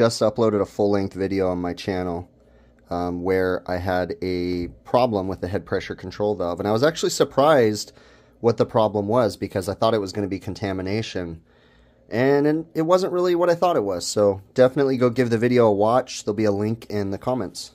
just uploaded a full-length video on my channel um, where I had a problem with the head pressure control valve. And I was actually surprised what the problem was because I thought it was going to be contamination. And it wasn't really what I thought it was. So definitely go give the video a watch. There'll be a link in the comments.